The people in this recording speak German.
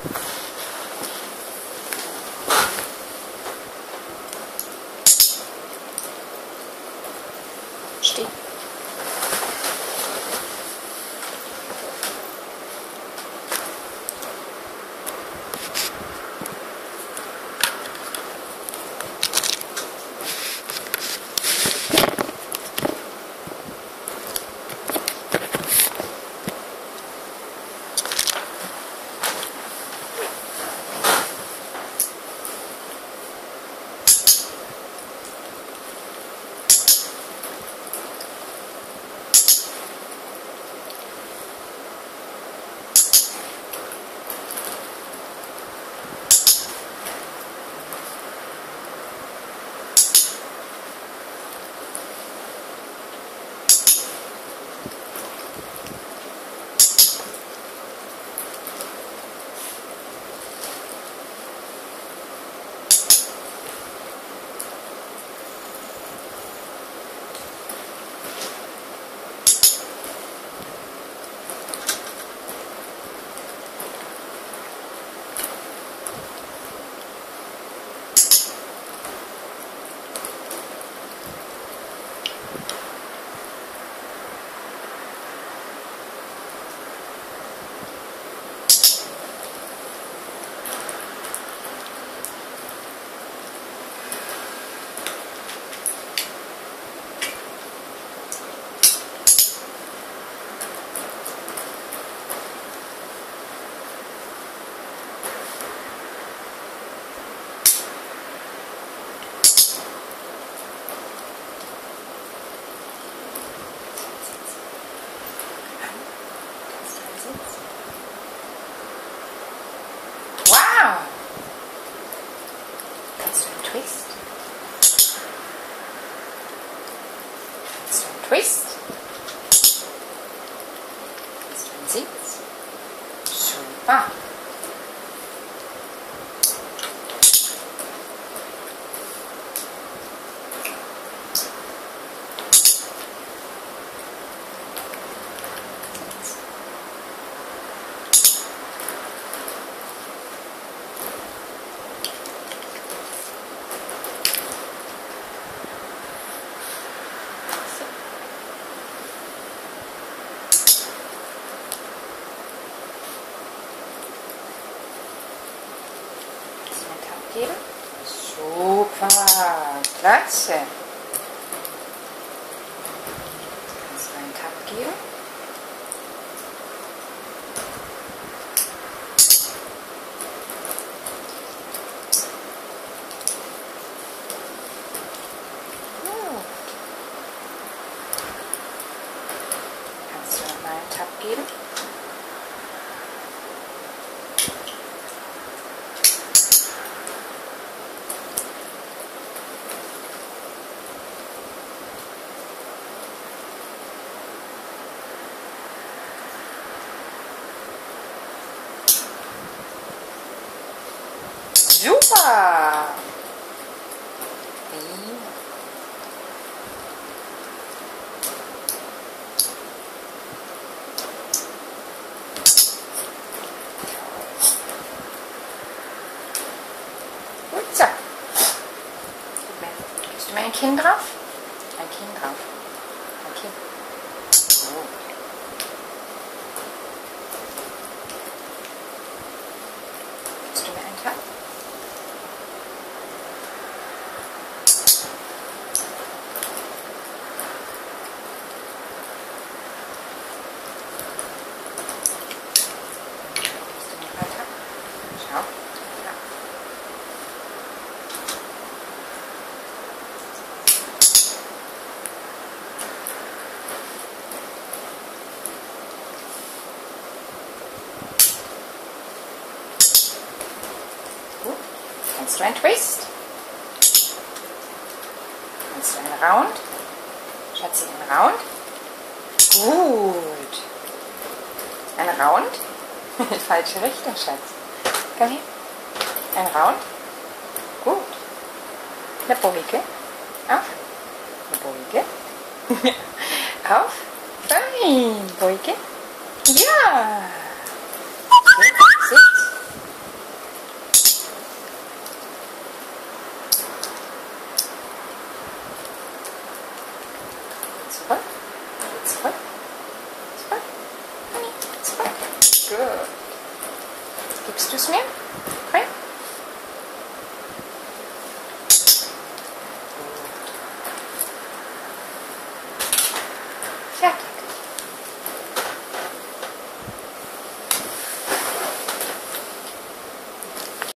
you Kannst du einen Twist? Kannst du einen Sitz? Super. Kannst du einen Tag geben? Super. Klasse. Kannst du einen Tag geben? Gut. Kannst du noch mal einen Tag geben? Super! Gut so. Gibst du mir ein Kinn drauf? Ein Kinn drauf. Ein Kinn. Gut. Gibst du mir einen Tag? Gibst du mir einen Tag? Schau. Ja. Gut. Kannst du einen Twist? Kannst du einen Round? Schatzi, einen Round? Gut. Ein Round? Falsche Richtung, Schatz. Komm her. Ein Round? Gut. Eine Beuge. Auf. Eine Beuge. Auf. Fein. Beuge. Ja. sure. Gibst du? Okay.